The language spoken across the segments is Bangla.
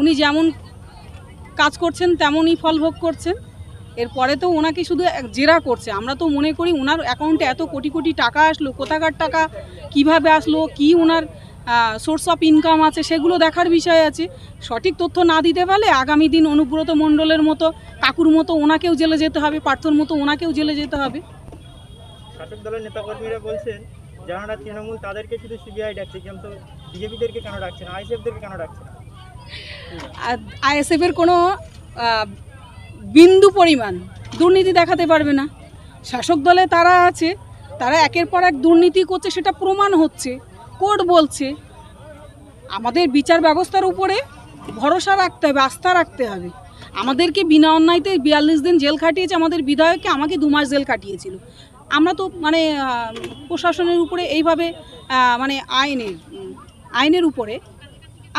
উনি যেমন কাজ করছেন, তেমনই ফল ভোগ করছেন। এরপরে তো ওনাকে শুধু জেরা করছে। আমরা তো মনে করি ওনার অ্যাকাউন্টে এত কোটি কোটি টাকা আসলো, কোথাকার টাকা, কীভাবে আসলো, কি ওনার সোর্স অফ ইনকাম আছে, সেগুলো দেখার বিষয় আছে। সঠিক তথ্য না দিতে পারলে আগামী দিন অনুব্রত মণ্ডলের মতো, কাকুর মতো ওনাকেও জেলে যেতে হবে, পার্থর মতো ওনাকেও জেলে যেতে হবে। শাসক দলের নেতাকর্মীরা বলছেন তৃণমূল তাদেরকে শুধু সিবিআই ডাকছে, কিন্তু বিজেপিদেরকে কেন ডাকছে না? আইসিএফদেরকে কেন ডাকছে না? আইএসএফের কোনো বিন্দু পরিমাণ দুর্নীতি দেখাতে পারবে না। শাসক দলে তারা আছে, তারা একের পর এক দুর্নীতি করছে, সেটা প্রমাণ হচ্ছে, কোর্ট বলছে। আমাদের বিচার ব্যবস্থার উপরে ভরসা রাখতে হবে, আস্থা রাখতে হবে। আমাদেরকে বিনা অন্যায়তে বিয়াল্লিশ দিন জেল খাটিয়েছে আমাদের বিধায়ককে, আমাকে দু মাস জেল কাটিয়েছিল আমরা তো মানে প্রশাসনের উপরে এইভাবে মানে আইনের আইনের উপরে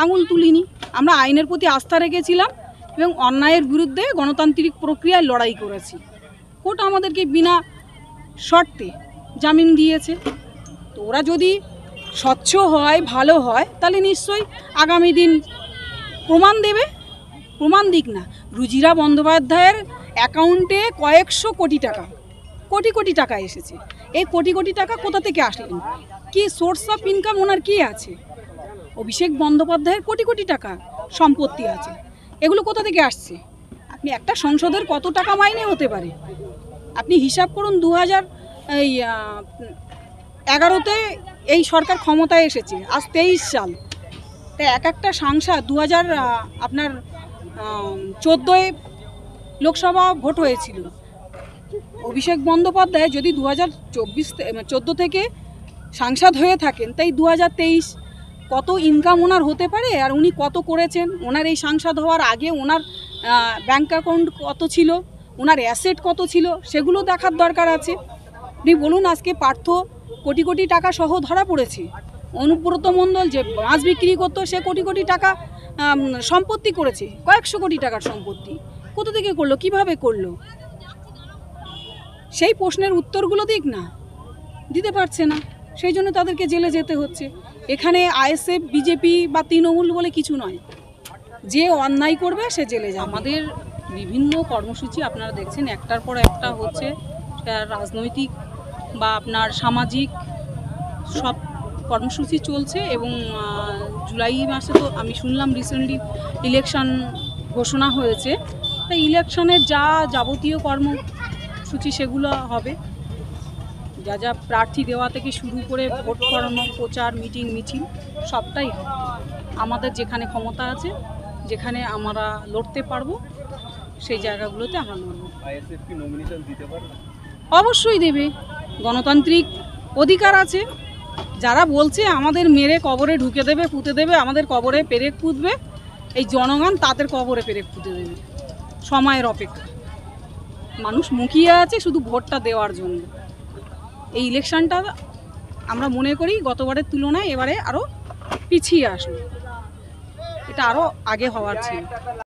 আঙুল তুলিনি। আমরা আইনের প্রতি আস্থা রেখেছিলাম এবং অন্যায়ের বিরুদ্ধে গণতান্ত্রিক প্রক্রিয়ায় লড়াই করেছি। কোর্ট আমাদেরকে বিনা শর্তে জামিন দিয়েছে। তো ওরা যদি স্বচ্ছ হয়, ভালো হয়, তাহলে নিশ্চয়ই আগামী দিন প্রমাণ দেবে। প্রমাণ দিক না। রুজিরা বন্দ্যোপাধ্যায়ের অ্যাকাউন্টে কয়েকশো কোটি টাকা, কোটি কোটি টাকা এসেছে। এই কোটি কোটি টাকা কোথা থেকে আসলেন কি সোর্স অফ ইনকাম ওনার কি আছে? অভিষেক বন্দ্যোপাধ্যায়ের কোটি কোটি টাকা সম্পত্তি আছে। এগুলো কোথা থেকে আসছে? আপনি একটা সংসদের কত টাকা মাইনে হতে পারে? আপনি হিসাব করুন দু হাজার, এই এগারোতে এই সরকার ক্ষমতায় এসেছে, আজ তেইশ সাল। তা এক একটা সাংসদ দু হাজার আপনার চোদ্দোয় লোকসভা ভোট হয়েছিল। অভিষেক বন্দ্যোপাধ্যায় যদি দু হাজার চব্বিশ চোদ্দ থেকে সাংসদ হয়ে থাকেন, তাই দু হাজার তেইশ কত ইনকাম ওনার হতে পারে আর উনি কত করেছেন? ওনার এই সাংসদ হওয়ার আগে ওনার ব্যাংক অ্যাকাউন্ট কত ছিল? ওনার অ্যাসেট কত ছিল? সেগুলো দেখার দরকার আছে। আপনি বলুন, আজকে পার্থ কোটি কোটি টাকা সহ ধরা পড়েছে। অনুব্রত মণ্ডল যে মাছ বিক্রি করতো, সে কোটি কোটি টাকা সম্পত্তি করেছে। কয়েকশো কোটি টাকার সম্পত্তি। কোথা থেকে করল? কীভাবে করল? সেই প্রশ্নের উত্তরগুলো দিক না। দিতে পারছে না। সেই জন্য তাদেরকে জেলে যেতে হচ্ছে। এখানে আইএসএফ, বিজেপি বা তৃণমূল বলে কিছু নয়। যে অন্যায় করবে, সে জেলে যাবে। আমাদের বিভিন্ন কর্মসূচি আপনারা দেখছেন, একটার পর একটা হচ্ছে রাজনৈতিক বা আপনার সামাজিক সব কর্মসূচি চলছে এবং জুলাই মাসে তো আমি শুনলাম রিসেন্টলি ইলেকশন ঘোষণা হয়েছে। তাই ইলেকশনের যা যাবতীয় কর্মসূচি সেগুলো হবে। যা যা প্রার্থী দেওয়া থেকে শুরু করে ভোট করানো প্রচার মিটিং মিছিল সবটাই হবে। আমাদের যেখানে ক্ষমতা আছে যেখানে আমরা লড়তে পারব সেই জায়গাগুলোতে আমরা লড়বো। অবশ্যই দেবে। গণতান্ত্রিক অধিকার আছে। যারা বলছে আমাদের মেরে কবরে ঢুকে দেবে পুঁতে দেবে আমাদের কবরে পেরেক পুঁতবে এই জনগণ তাদের কবরে পেরেক পুঁতে দেবে। সময়ের অপেক্ষা। মানুষ মুখিয়ে আছে শুধু ভোটটা দেওয়ার জন্য। এই ইলেকশনটা আমরা মনে করি গতবারের তুলনায় এবারে আরও পিছিয়ে আসবে। এটা আরও আগে হওয়ার ছিল।